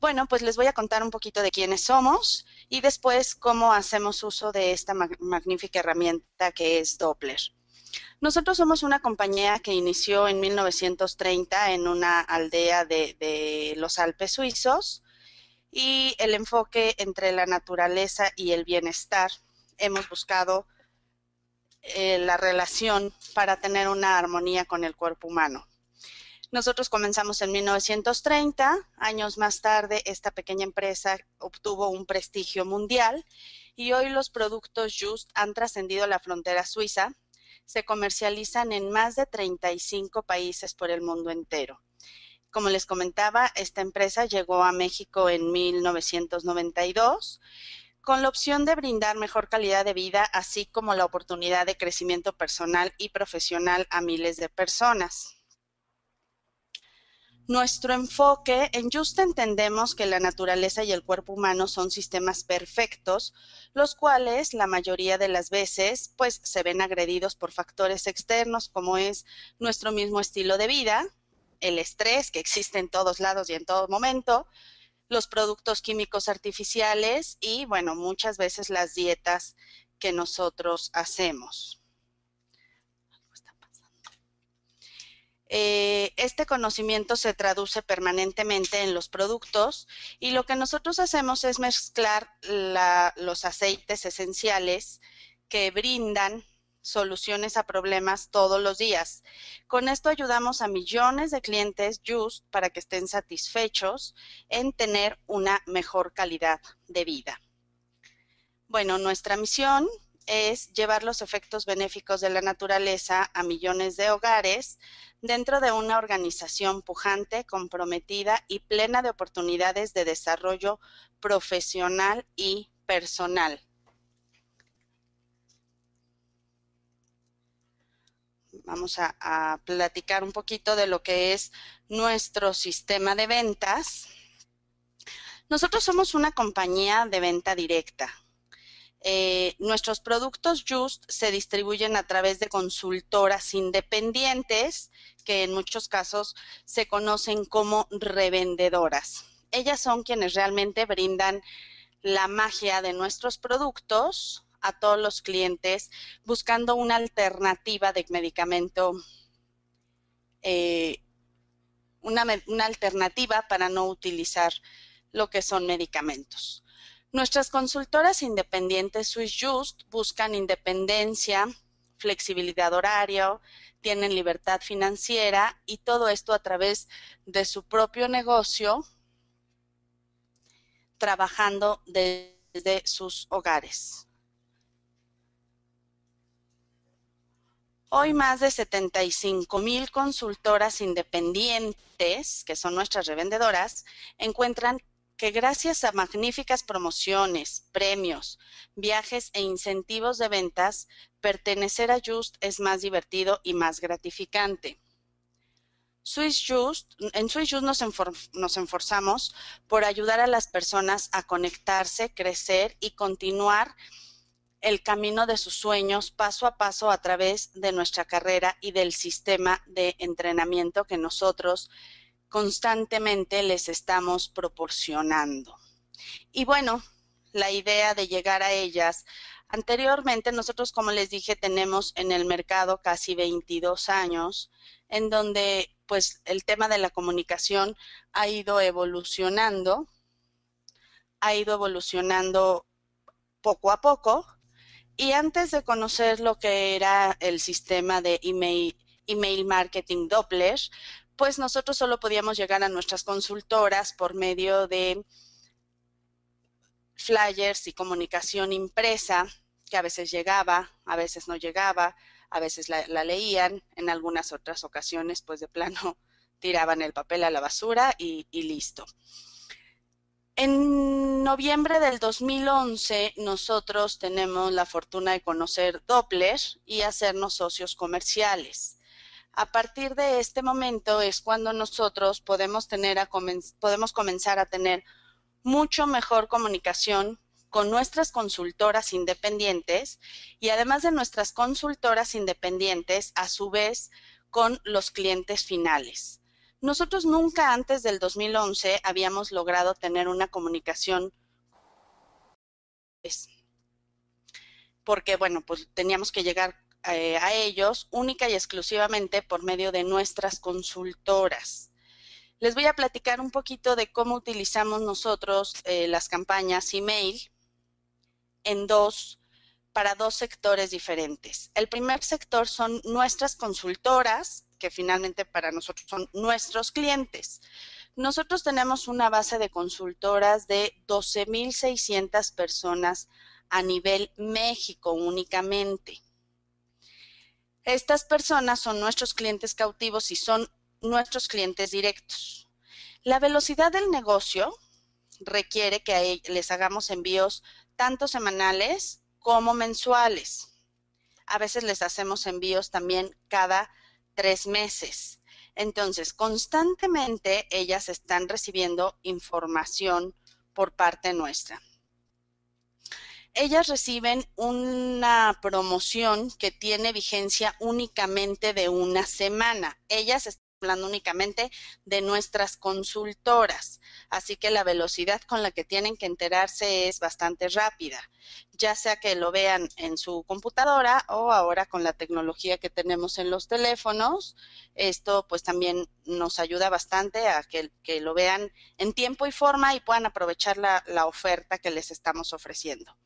Bueno, pues les voy a contar un poquito de quiénes somos y después cómo hacemos uso de esta magnífica herramienta que es Doppler. Nosotros somos una compañía que inició en 1930 en una aldea de, los Alpes suizos y el enfoque entre la naturaleza y el bienestar. Hemos buscado eh, la relación para tener una armonía con el cuerpo humano. Nosotros comenzamos en 1930, años más tarde esta pequeña empresa obtuvo un prestigio mundial y hoy los productos Just han trascendido la frontera suiza se comercializan en más de 35 países por el mundo entero. Como les comentaba, esta empresa llegó a México en 1992 con la opción de brindar mejor calidad de vida, así como la oportunidad de crecimiento personal y profesional a miles de personas. Nuestro enfoque en Just entendemos que la naturaleza y el cuerpo humano son sistemas perfectos, los cuales la mayoría de las veces pues se ven agredidos por factores externos como es nuestro mismo estilo de vida, el estrés que existe en todos lados y en todo momento, los productos químicos artificiales y bueno, muchas veces las dietas que nosotros hacemos. Eh, este conocimiento se traduce permanentemente en los productos y lo que nosotros hacemos es mezclar los aceites esenciales que brindan soluciones a problemas todos los días. Con esto ayudamos a millones de clientes Just para que estén satisfechos en tener una mejor calidad de vida. Bueno, nuestra misión es llevar los efectos benéficos de la naturaleza a millones de hogares dentro de una organización pujante, comprometida y plena de oportunidades de desarrollo profesional y personal. Vamos a, platicar un poquito de lo que es nuestro sistema de ventas. Nosotros somos una compañía de venta directa eh, nuestros productos Just se distribuyen a través de consultoras independientes, que en muchos casos se conocen como revendedoras. Ellas son quienes realmente brindan la magia de nuestros productos a todos los clientes buscando una alternativa de medicamento, eh, una, una alternativa para no utilizar lo que son medicamentos. Nuestras consultoras independientes Swiss Just buscan independencia, flexibilidad horario, tienen libertad financiera y todo esto a través de su propio negocio, trabajando desde sus hogares. Hoy más de 75 mil consultoras independientes, que son nuestras revendedoras, encuentran que gracias a magníficas promociones, premios, viajes e incentivos de ventas, pertenecer a Just es más divertido y más gratificante. Just, en Swiss Just nos, nos esforzamos por ayudar a las personas a conectarse, crecer y continuar el camino de sus sueños paso a paso a través de nuestra carrera y del sistema de entrenamiento que nosotros constantemente les estamos proporcionando. Y bueno, la idea de llegar a ellas. Anteriormente, nosotros, como les dije, tenemos en el mercado casi 22 años, en donde pues el tema de la comunicación ha ido evolucionando, ha ido evolucionando poco a poco, y antes de conocer lo que era el sistema de email, email marketing Doppler, pues nosotros solo podíamos llegar a nuestras consultoras por medio de flyers y comunicación impresa, que a veces llegaba, a veces no llegaba, a veces la, leían, en algunas otras ocasiones, pues de plano tiraban el papel a la basura y, y listo. En noviembre del 2011 nosotros tenemos la fortuna de conocer Doppler y hacernos socios comerciales. A partir de este momento es cuando nosotros podemos, tener podemos comenzar a tener mucho mejor comunicación con nuestras consultoras independientes y además de nuestras consultoras independientes, a su vez, con los clientes finales. Nosotros nunca antes del 2011 habíamos logrado tener una comunicación porque, bueno, pues teníamos que llegar eh, a ellos única y exclusivamente por medio de nuestras consultoras. Les voy a platicar un poquito de cómo utilizamos nosotros eh, las campañas email en dos, para dos sectores diferentes. El primer sector son nuestras consultoras, que finalmente para nosotros son nuestros clientes. Nosotros tenemos una base de consultoras de 12.600 personas a nivel México únicamente. Estas personas son nuestros clientes cautivos y son nuestros clientes directos. La velocidad del negocio requiere que les hagamos envíos tanto semanales como mensuales. A veces les hacemos envíos también cada tres meses. Entonces, constantemente ellas están recibiendo información por parte nuestra. Ellas reciben una promoción que tiene vigencia únicamente de una semana. Ellas hablando únicamente de nuestras consultoras, así que la velocidad con la que tienen que enterarse es bastante rápida, ya sea que lo vean en su computadora o ahora con la tecnología que tenemos en los teléfonos. Esto pues también nos ayuda bastante a que, lo vean en tiempo y forma y puedan aprovechar la oferta que les estamos ofreciendo.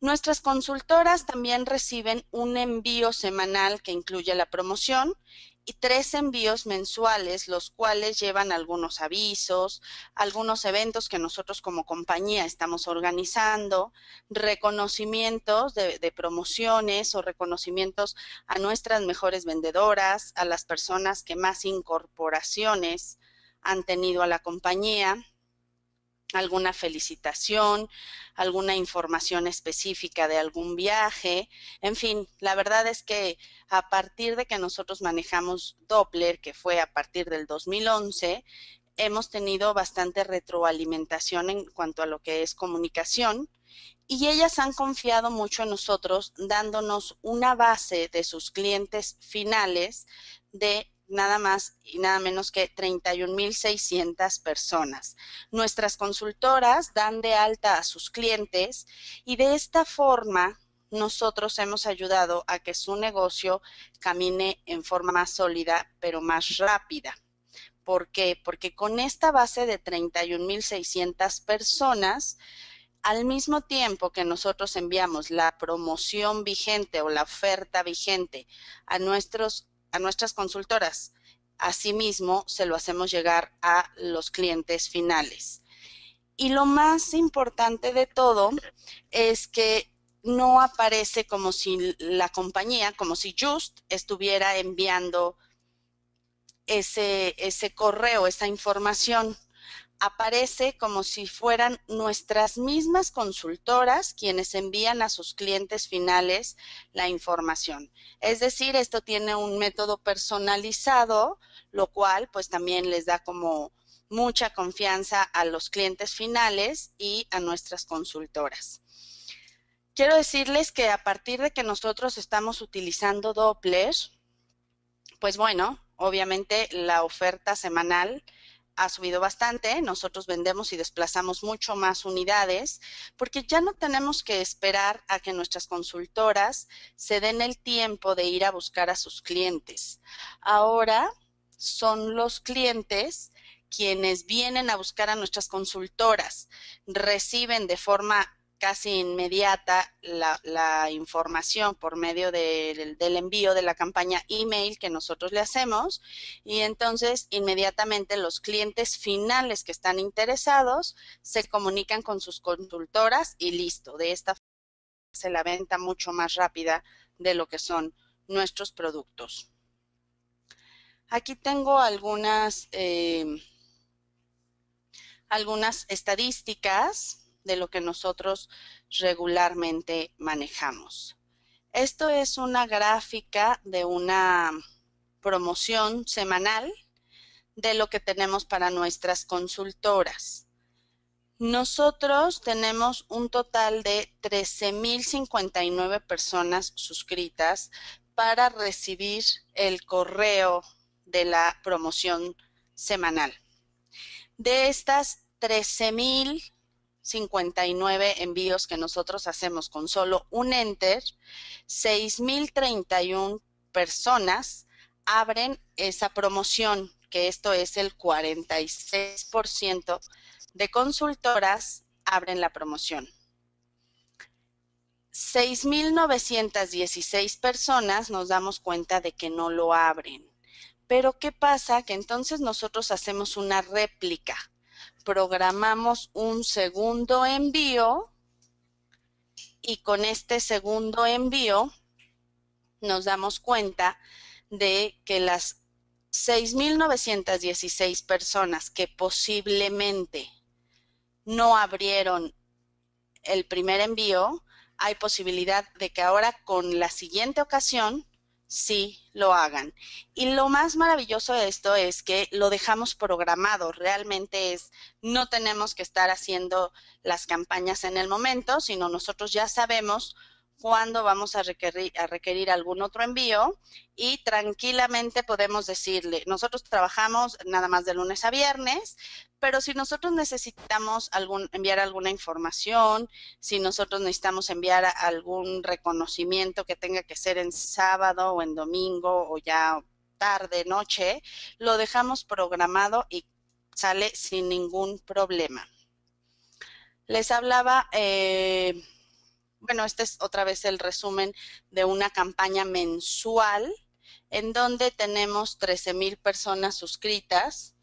Nuestras consultoras también reciben un envío semanal que incluye la promoción y tres envíos mensuales, los cuales llevan algunos avisos, algunos eventos que nosotros como compañía estamos organizando, reconocimientos de, promociones o reconocimientos a nuestras mejores vendedoras, a las personas que más incorporaciones han tenido a la compañía alguna felicitación, alguna información específica de algún viaje, en fin, la verdad es que a partir de que nosotros manejamos Doppler, que fue a partir del 2011, hemos tenido bastante retroalimentación en cuanto a lo que es comunicación y ellas han confiado mucho en nosotros dándonos una base de sus clientes finales de nada más y nada menos que 31.600 personas. Nuestras consultoras dan de alta a sus clientes y de esta forma nosotros hemos ayudado a que su negocio camine en forma más sólida, pero más rápida. ¿Por qué? Porque con esta base de 31.600 personas, al mismo tiempo que nosotros enviamos la promoción vigente o la oferta vigente a nuestros a nuestras consultoras. Asimismo, se lo hacemos llegar a los clientes finales. Y lo más importante de todo es que no aparece como si la compañía, como si Just estuviera enviando ese, ese correo, esa información aparece como si fueran nuestras mismas consultoras quienes envían a sus clientes finales la información. Es decir, esto tiene un método personalizado, lo cual pues también les da como mucha confianza a los clientes finales y a nuestras consultoras. Quiero decirles que a partir de que nosotros estamos utilizando Doppler, pues bueno, obviamente la oferta semanal ha subido bastante, nosotros vendemos y desplazamos mucho más unidades porque ya no tenemos que esperar a que nuestras consultoras se den el tiempo de ir a buscar a sus clientes. Ahora son los clientes quienes vienen a buscar a nuestras consultoras, reciben de forma casi inmediata la, información por medio del envío de la campaña email que nosotros le hacemos y entonces inmediatamente los clientes finales que están interesados se comunican con sus consultoras y listo. De esta forma se la venta mucho más rápida de lo que son nuestros productos. Aquí tengo algunas, eh, algunas estadísticas de lo que nosotros regularmente manejamos. Esto es una gráfica de una promoción semanal de lo que tenemos para nuestras consultoras. Nosotros tenemos un total de 13.059 personas suscritas para recibir el correo de la promoción semanal. De estas 13.059 envíos que nosotros hacemos con solo un enter, 6.031 personas abren esa promoción, que esto es el 46% de consultoras abren la promoción. 6.916 personas nos damos cuenta de que no lo abren. Pero ¿qué pasa? Que entonces nosotros hacemos una réplica. Programamos un segundo envío y con este segundo envío nos damos cuenta de que las 6.916 personas que posiblemente no abrieron el primer envío, hay posibilidad de que ahora con la siguiente ocasión sí lo hagan. Y lo más maravilloso de esto es que lo dejamos programado. Realmente es, no tenemos que estar haciendo las campañas en el momento, sino nosotros ya sabemos cuándo vamos a requerir, algún otro envío y tranquilamente podemos decirle, nosotros trabajamos nada más de lunes a viernes, pero si nosotros necesitamos enviar alguna información, si nosotros necesitamos enviar algún reconocimiento que tenga que ser en sábado o en domingo o ya tarde, noche, lo dejamos programado y sale sin ningún problema. Les hablaba... Eh, bueno, este es otra vez el resumen de una campaña mensual en donde tenemos 13 mil personas suscritas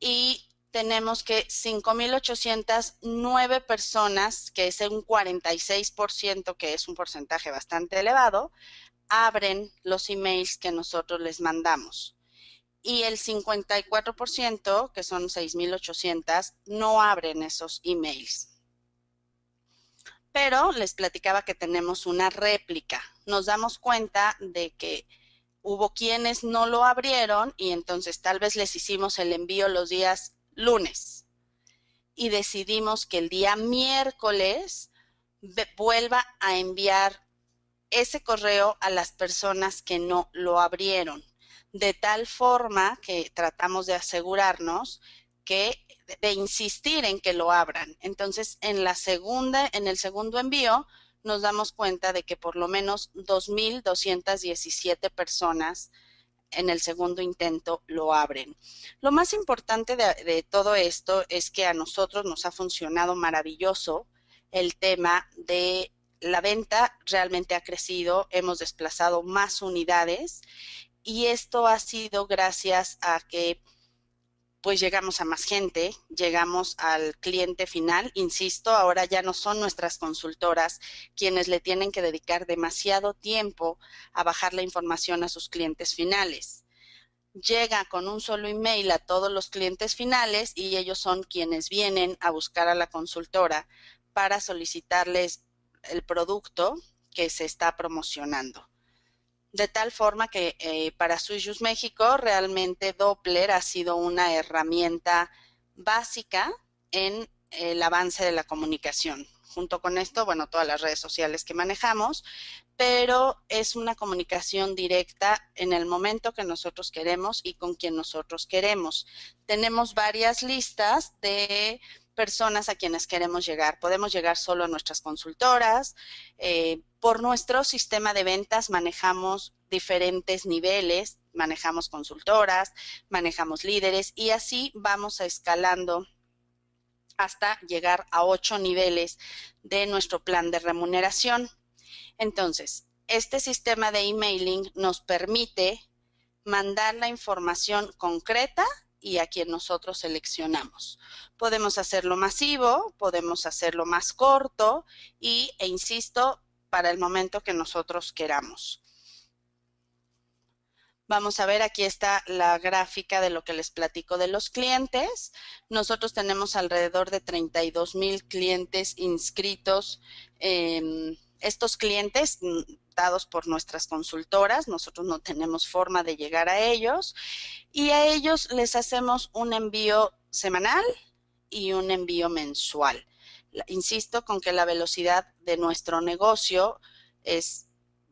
y tenemos que 5.809 personas, que es un 46%, que es un porcentaje bastante elevado, abren los emails que nosotros les mandamos. Y el 54%, que son 6.800, no abren esos emails pero les platicaba que tenemos una réplica. Nos damos cuenta de que hubo quienes no lo abrieron y entonces tal vez les hicimos el envío los días lunes y decidimos que el día miércoles vuelva a enviar ese correo a las personas que no lo abrieron, de tal forma que tratamos de asegurarnos que de insistir en que lo abran. Entonces, en la segunda, en el segundo envío, nos damos cuenta de que por lo menos 2.217 personas en el segundo intento lo abren. Lo más importante de, de, todo esto es que a nosotros nos ha funcionado maravilloso el tema de la venta, realmente ha crecido, hemos desplazado más unidades y esto ha sido gracias a que pues llegamos a más gente, llegamos al cliente final. Insisto, ahora ya no son nuestras consultoras quienes le tienen que dedicar demasiado tiempo a bajar la información a sus clientes finales. Llega con un solo email a todos los clientes finales y ellos son quienes vienen a buscar a la consultora para solicitarles el producto que se está promocionando de tal forma que eh, para Suyus México realmente Doppler ha sido una herramienta básica en el avance de la comunicación. Junto con esto, bueno, todas las redes sociales que manejamos, pero es una comunicación directa en el momento que nosotros queremos y con quien nosotros queremos. Tenemos varias listas de personas a quienes queremos llegar. Podemos llegar solo a nuestras consultoras. Eh, por nuestro sistema de ventas manejamos diferentes niveles, manejamos consultoras, manejamos líderes y así vamos escalando hasta llegar a ocho niveles de nuestro plan de remuneración. Entonces, este sistema de emailing nos permite mandar la información concreta y a quien nosotros seleccionamos. Podemos hacerlo masivo, podemos hacerlo más corto y, e insisto, para el momento que nosotros queramos. Vamos a ver, aquí está la gráfica de lo que les platico de los clientes. Nosotros tenemos alrededor de 32 mil clientes inscritos. estos clientes mm, dados por nuestras consultoras, nosotros no tenemos forma de llegar a ellos y a ellos les hacemos un envío semanal y un envío mensual. Insisto con que la velocidad de nuestro negocio es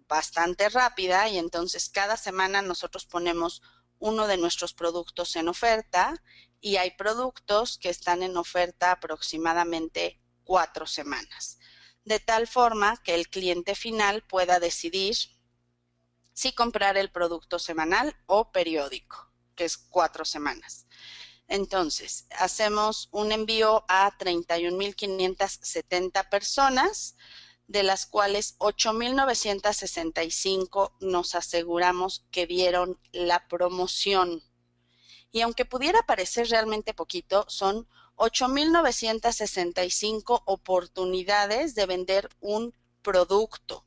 bastante rápida y entonces cada semana nosotros ponemos uno de nuestros productos en oferta y hay productos que están en oferta aproximadamente cuatro semanas, de tal forma que el cliente final pueda decidir si comprar el producto semanal o periódico, que es cuatro semanas. Entonces, hacemos un envío a 31.570 personas, de las cuales 8.965 nos aseguramos que vieron la promoción. Y aunque pudiera parecer realmente poquito, son 8.965 oportunidades de vender un producto.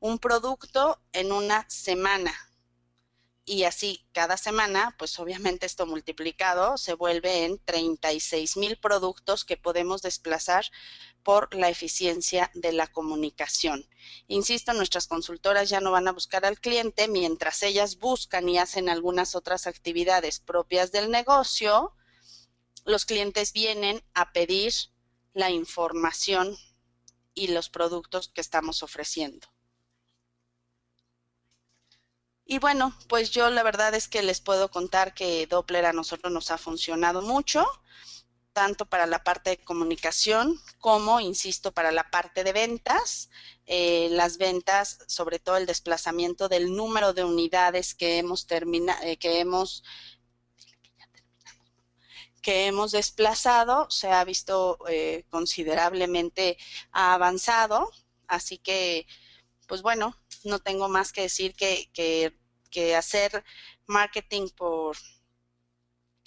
Un producto en una semana y así cada semana, pues obviamente esto multiplicado se vuelve en 36 mil productos que podemos desplazar por la eficiencia de la comunicación. Insisto, nuestras consultoras ya no van a buscar al cliente mientras ellas buscan y hacen algunas otras actividades propias del negocio. Los clientes vienen a pedir la información y los productos que estamos ofreciendo. Y bueno, pues yo la verdad es que les puedo contar que Doppler a nosotros nos ha funcionado mucho, tanto para la parte de comunicación como, insisto, para la parte de ventas. Eh, las ventas, sobre todo el desplazamiento del número de unidades que hemos terminado, eh, que hemos que hemos desplazado se ha visto eh, considerablemente avanzado, así que, pues bueno, no tengo más que decir que, que que hacer marketing por,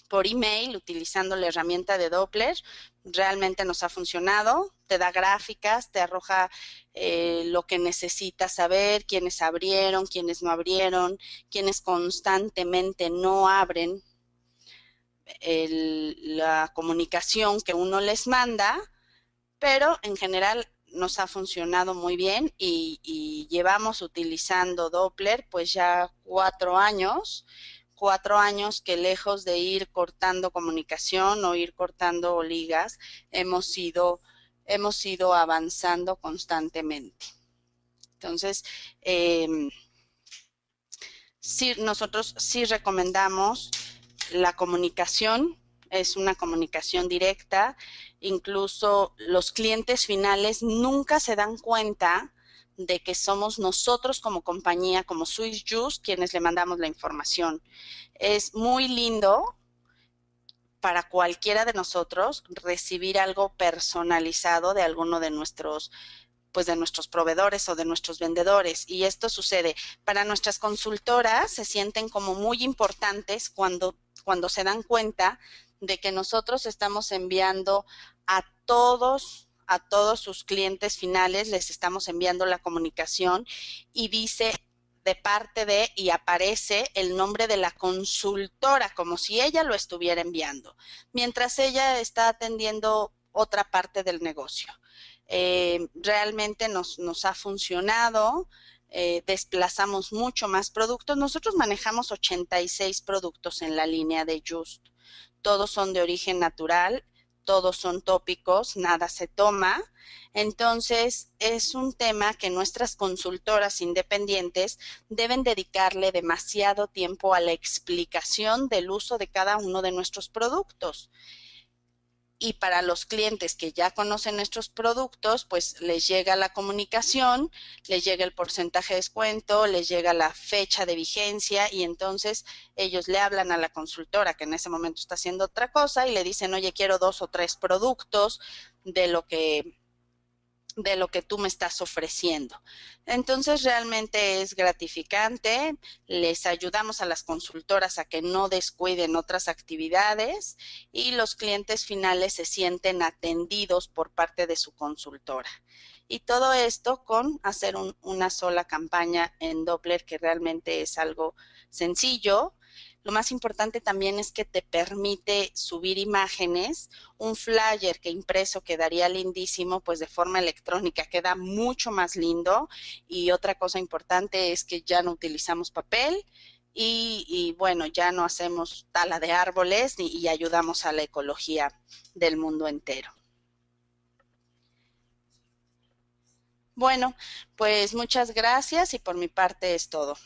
por email utilizando la herramienta de Doppler realmente nos ha funcionado. Te da gráficas, te arroja eh, lo que necesitas saber, quiénes abrieron, quiénes no abrieron, quiénes constantemente no abren la comunicación que uno les manda, pero en general nos ha funcionado muy bien y, llevamos utilizando Doppler pues ya cuatro años, cuatro años que lejos de ir cortando comunicación o ir cortando ligas, hemos ido, hemos ido avanzando constantemente. Entonces, em, sí, nosotros sí recomendamos la comunicación es una comunicación directa. Incluso los clientes finales nunca se dan cuenta de que somos nosotros como compañía, como Swiss Juice, quienes le mandamos la información. Es muy lindo para cualquiera de nosotros recibir algo personalizado de alguno de nuestros pues de nuestros proveedores o de nuestros vendedores. Y esto sucede. Para nuestras consultoras se sienten como muy importantes cuando, cuando se dan cuenta de que nosotros estamos enviando a todos a todos sus clientes finales, les estamos enviando la comunicación y dice de parte de y aparece el nombre de la consultora como si ella lo estuviera enviando, mientras ella está atendiendo otra parte del negocio. Eh, realmente nos, nos, ha funcionado, eh, desplazamos mucho más productos. Nosotros manejamos 86 productos en la línea de Just todos son de origen natural, todos son tópicos, nada se toma. Entonces, es un tema que nuestras consultoras independientes deben dedicarle demasiado tiempo a la explicación del uso de cada uno de nuestros productos y para los clientes que ya conocen nuestros productos, pues les llega la comunicación, les llega el porcentaje de descuento, les llega la fecha de vigencia y entonces ellos le hablan a la consultora que en ese momento está haciendo otra cosa y le dicen, oye, quiero dos o tres productos de lo que de lo que tú me estás ofreciendo. Entonces realmente es gratificante, les ayudamos a las consultoras a que no descuiden otras actividades y los clientes finales se sienten atendidos por parte de su consultora. Y todo esto con hacer una sola campaña en Doppler que realmente es algo sencillo, lo más importante también es que te permite subir imágenes, un flyer que impreso quedaría lindísimo, pues de forma electrónica queda mucho más lindo. Y otra cosa importante es que ya no utilizamos papel, y, bueno, ya no hacemos tala de árboles y ayudamos a la ecología del mundo entero. Bueno, pues muchas gracias y por mi parte es todo.